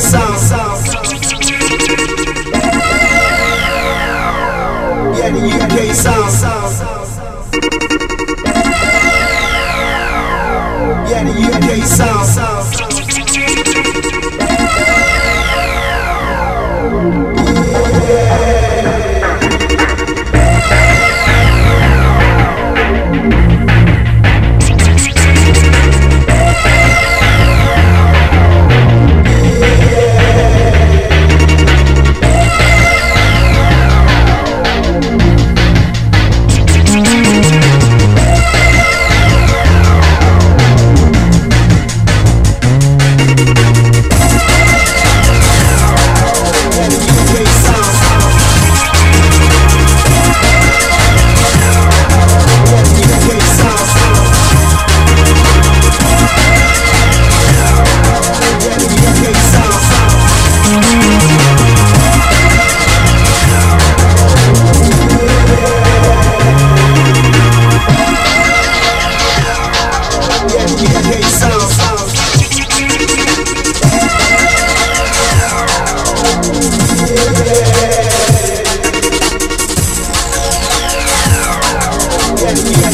Sound. Yeah, the UK sound. Yeah, the UK sound. yes, yes.